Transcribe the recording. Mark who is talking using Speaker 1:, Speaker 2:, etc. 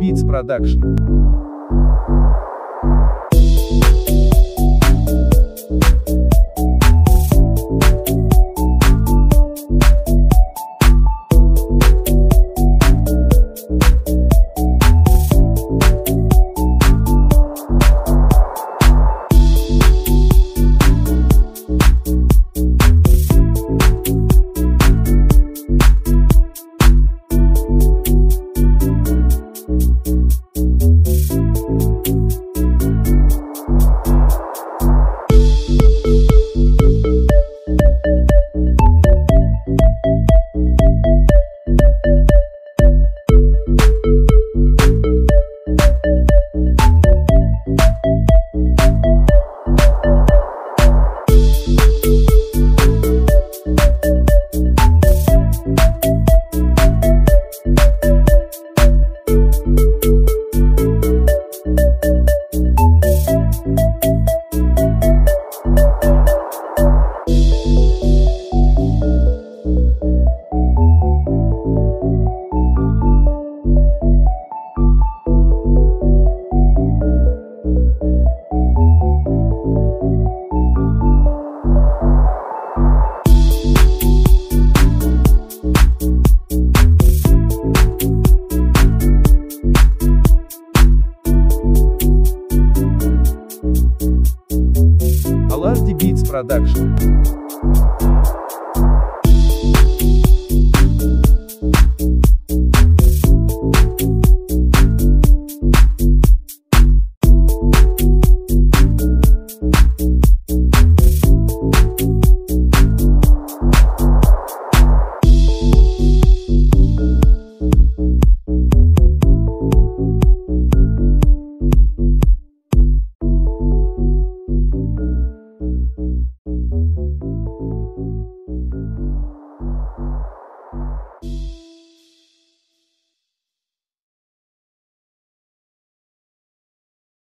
Speaker 1: Beats Production. Production.